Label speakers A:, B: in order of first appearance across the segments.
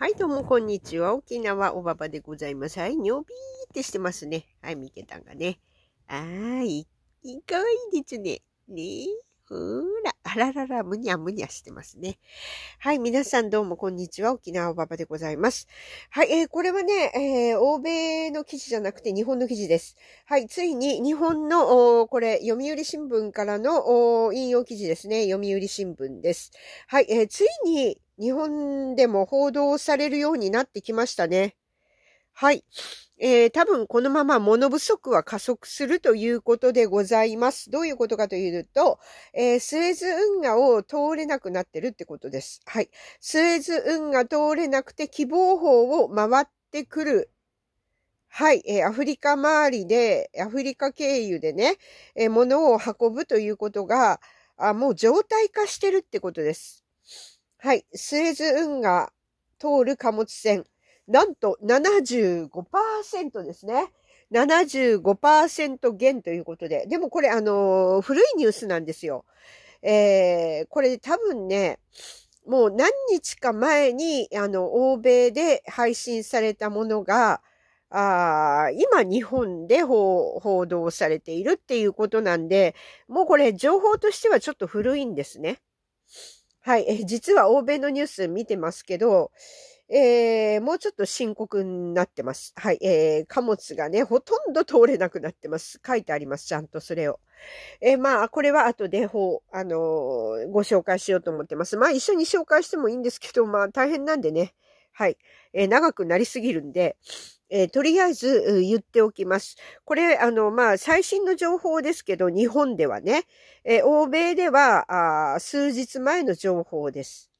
A: はい、どうも、こんにちは。沖縄おばばでございます。はい、にょびーってしてますね。はい、みけたんがね。あーい、いかわいいですね。ねほーら、あららら、むにゃむにゃしてますね。はい、皆さんどうもこんにちは。沖縄おばばでございます。はい、えー、これはね、えー、欧米の記事じゃなくて日本の記事です。はい、ついに日本の、おこれ、読売新聞からのお引用記事ですね。読売新聞です。はい、えー、ついに日本でも報道されるようになってきましたね。はい。えー、多分このまま物不足は加速するということでございます。どういうことかというと、えー、スエズ運河を通れなくなってるってことです。はい。スエズ運河通れなくて希望法を回ってくる。はい。えー、アフリカ周りで、アフリカ経由でね、えー、物を運ぶということが、あもう状態化してるってことです。はい。スエズ運河通る貨物船。なんと75%ですね。75%減ということで。でもこれあのー、古いニュースなんですよ。えー、これ多分ね、もう何日か前に、あの、欧米で配信されたものが、あ今日本で報道されているっていうことなんで、もうこれ情報としてはちょっと古いんですね。はい。え実は欧米のニュース見てますけど、えー、もうちょっと深刻になってます。はい。えー、貨物がね、ほとんど通れなくなってます。書いてあります。ちゃんとそれを。えー、まあ、これは後で、ほう、あのー、ご紹介しようと思ってます。まあ、一緒に紹介してもいいんですけど、まあ、大変なんでね。はい。えー、長くなりすぎるんで、えー、とりあえず言っておきます。これ、あの、まあ、最新の情報ですけど、日本ではね、えー、欧米ではあ、数日前の情報です。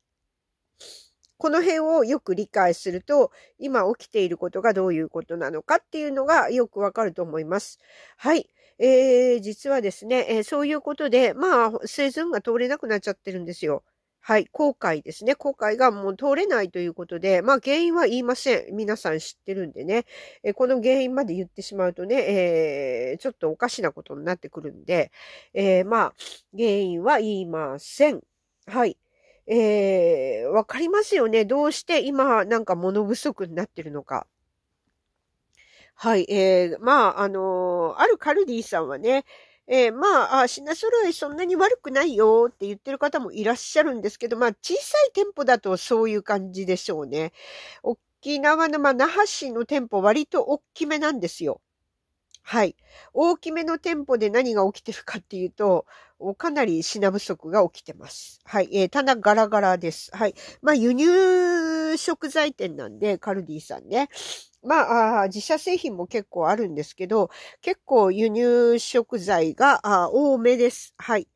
A: この辺をよく理解すると、今起きていることがどういうことなのかっていうのがよくわかると思います。はい。えー、実はですね、えー、そういうことで、まあ、生存が通れなくなっちゃってるんですよ。はい、航海ですね。航海がもう通れないということで、まあ原因は言いません。皆さん知ってるんでね。えこの原因まで言ってしまうとね、えー、ちょっとおかしなことになってくるんで、えー、まあ、原因は言いません。はい。えー、わかりますよね。どうして今なんか物不足になってるのか。はい。えー、まあ、あのー、あるカルディさんはね、えー、まあ、品揃えそんなに悪くないよって言ってる方もいらっしゃるんですけど、まあ、小さい店舗だとそういう感じでしょうね。沖縄の、まあ、那覇市の店舗割と大きめなんですよ。はい。大きめの店舗で何が起きてるかっていうと、かなり品不足が起きてます。はい。えー、棚ガラガラです。はい。まあ、輸入食材店なんで、カルディさんね。まあ、自社製品も結構あるんですけど、結構輸入食材が多めです。はい。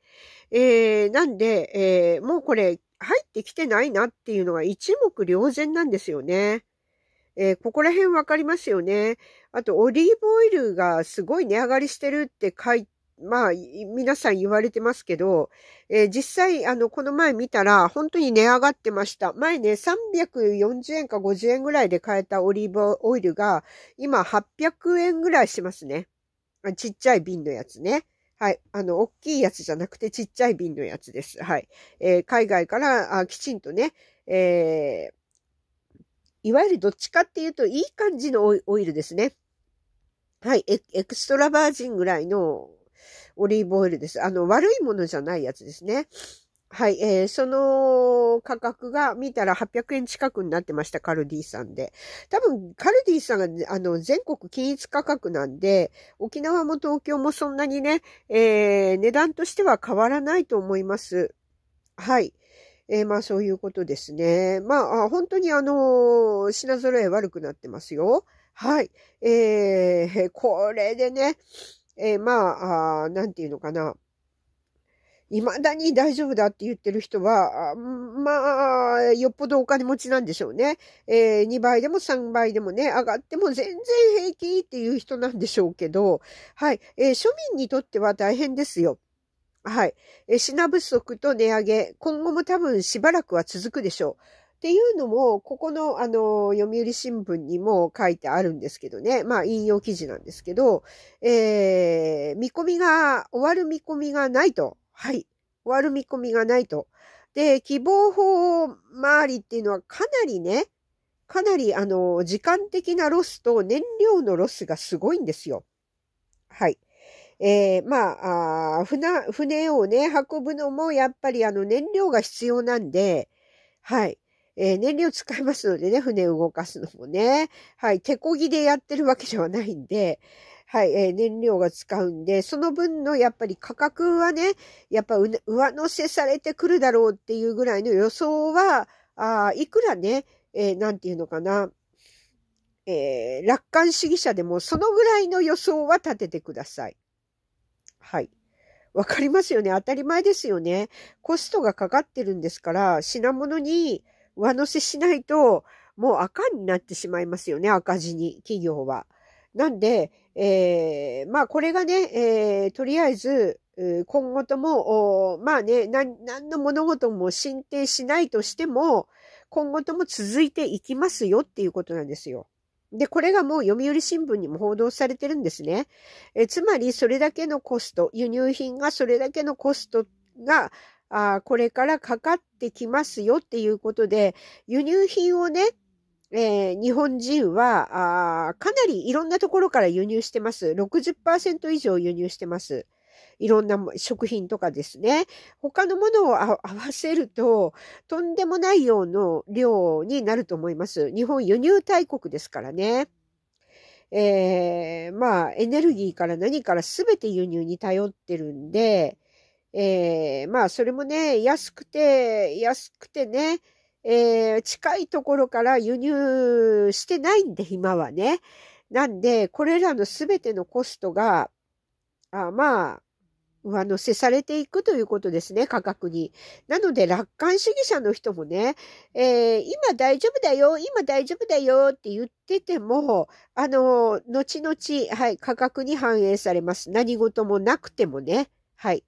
A: えー、なんで、えー、もうこれ入ってきてないなっていうのが一目瞭然なんですよね。えー、ここら辺わかりますよね。あと、オリーブオイルがすごい値上がりしてるって書いまあ、皆さん言われてますけど、えー、実際、あの、この前見たら、本当に値上がってました。前ね、340円か50円ぐらいで買えたオリーブオイルが、今800円ぐらいしますね。ちっちゃい瓶のやつね。はい。あの、大きいやつじゃなくてちっちゃい瓶のやつです。はい。えー、海外からあきちんとね、えー、いわゆるどっちかっていうといい感じのオイルですね。はい。エクストラバージンぐらいのオリーブオイルです。あの、悪いものじゃないやつですね。はい、えー、その価格が見たら800円近くになってました、カルディさんで。多分、カルディさんが、あの、全国均一価格なんで、沖縄も東京もそんなにね、えー、値段としては変わらないと思います。はい。えー、まあそういうことですね。まあ、本当にあの品揃え悪くなってますよ。はい。えー、これでね、えー、まああ、なんていうのかな。未だに大丈夫だって言ってる人は、まあ、よっぽどお金持ちなんでしょうね。えー、2倍でも3倍でもね、上がっても全然平気っていう人なんでしょうけど、はい。えー、庶民にとっては大変ですよ。はい。え、品不足と値上げ、今後も多分しばらくは続くでしょう。っていうのも、ここの、あの、読売新聞にも書いてあるんですけどね。まあ、引用記事なんですけど、えー、見込みが、終わる見込みがないと。はい。終わる見込みがないと。で、喜望峰周りっていうのはかなりね、かなり、あの、時間的なロスと燃料のロスがすごいんですよ。はい。えー、まああ船、船をね、運ぶのもやっぱりあの燃料が必要なんで、はい。えー、燃料使いますのでね、船動かすのもね。はい。手漕ぎでやってるわけではないんで、はい、えー、燃料が使うんで、その分のやっぱり価格はね、やっぱ上乗せされてくるだろうっていうぐらいの予想は、あいくらね、えー、なんていうのかな、えー、楽観主義者でもそのぐらいの予想は立ててください。はい。わかりますよね。当たり前ですよね。コストがかかってるんですから、品物に上乗せしないと、もう赤になってしまいますよね。赤字に、企業は。なんで、えー、まあこれがね、えー、とりあえず、今後とも、まあね、何の物事も進展しないとしても、今後とも続いていきますよっていうことなんですよ。で、これがもう読売新聞にも報道されてるんですね。えつまり、それだけのコスト、輸入品がそれだけのコストが、あこれからかかってきますよっていうことで、輸入品をね、えー、日本人はあかなりいろんなところから輸入してます。60%以上輸入してます。いろんな食品とかですね。他のものを合わせると、とんでもない量の量になると思います。日本輸入大国ですからね。えー、まあ、エネルギーから何から全て輸入に頼ってるんで、えー、まあ、それもね、安くて、安くてね、えー、近いところから輸入してないんで、今はね。なんで、これらのすべてのコストが、あまあ、上乗せされていくということですね、価格に。なので、楽観主義者の人もね、えー、今大丈夫だよ、今大丈夫だよって言ってても、あの、後々、はい、価格に反映されます。何事もなくてもね。はい。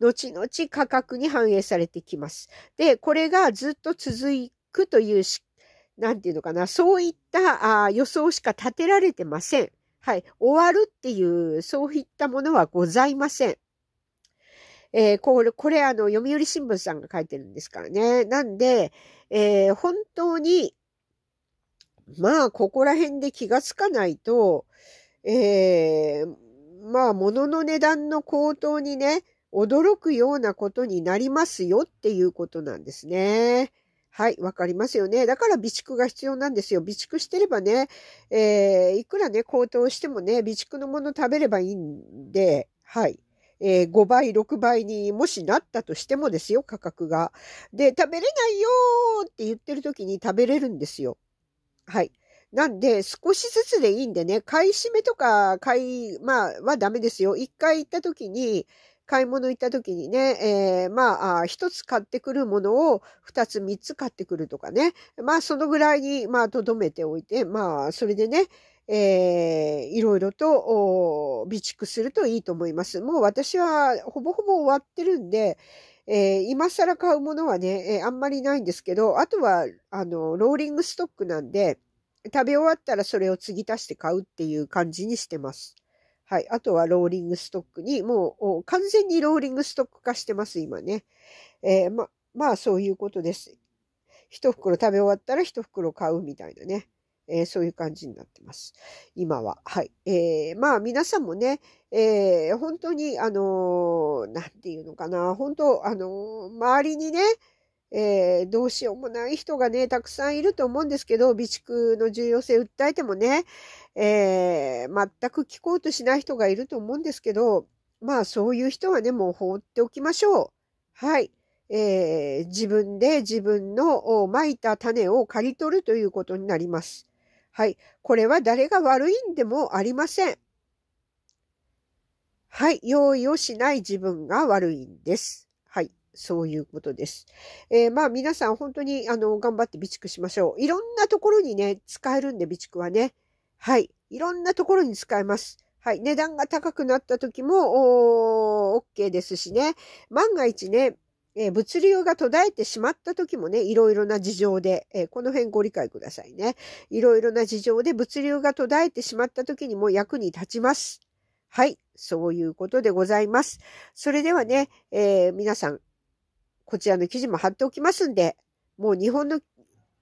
A: 後々価格に反映されてきます。で、これがずっと続くというし、なんていうのかな、そういったあ予想しか立てられてません。はい。終わるっていう、そういったものはございません。えー、これ、これあの、読売新聞さんが書いてるんですからね。なんで、えー、本当に、まあ、ここら辺で気がつかないと、えー、まあ、物の値段の高騰にね、驚くようなことになりますよっていうことなんですね。はい、わかりますよね。だから備蓄が必要なんですよ。備蓄してればね、えー、いくらね、高騰してもね、備蓄のもの食べればいいんで、はい。えー、5倍、6倍にもしなったとしてもですよ、価格が。で、食べれないよーって言ってる時に食べれるんですよ。はい。なんで、少しずつでいいんでね、買い占めとか、買い、まあ、はダメですよ。一回行った時に、買い物行った時にね、えー、まあ、一つ買ってくるものを二つ三つ買ってくるとかね。まあ、そのぐらいに、まあ、とどめておいて、まあ、それでね、えー、いろいろと備蓄するといいと思います。もう私はほぼほぼ終わってるんで、えー、今更買うものはね、えー、あんまりないんですけど、あとは、あの、ローリングストックなんで、食べ終わったらそれを継ぎ足して買うっていう感じにしてます。はい。あとはローリングストックに、もう完全にローリングストック化してます、今ね。えー、ま、まあそういうことです。一袋食べ終わったら一袋買うみたいなね。えー、そういう感じになってます。今は。はい。えー、まあ皆さんもね、えー、本当に、あのー、なんていうのかな、本当、あのー、周りにね、えー、どうしようもない人がね、たくさんいると思うんですけど、備蓄の重要性訴えてもね、えー、全く聞こうとしない人がいると思うんですけど、まあそういう人はね、もう放っておきましょう。はい。えー、自分で自分の蒔いた種を刈り取るということになります。はい。これは誰が悪いんでもありません。はい。用意をしない自分が悪いんです。そういうことです。えー、まあ皆さん本当にあの頑張って備蓄しましょう。いろんなところにね、使えるんで備蓄はね。はい。いろんなところに使えます。はい。値段が高くなった時も、おー、OK ですしね。万が一ね、えー、物流が途絶えてしまった時もね、いろいろな事情で、えー、この辺ご理解くださいね。いろいろな事情で物流が途絶えてしまった時にも役に立ちます。はい。そういうことでございます。それではね、えー、皆さん、こちらの記事も貼っておきますんで、もう日本の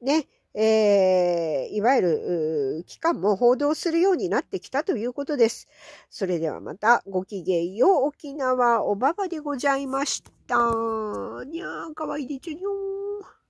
A: ね、えー、いわゆる、機関も報道するようになってきたということです。それではまた、ごきげんよう、沖縄おばばでございました。にゃー、かわいいでちゅにょー。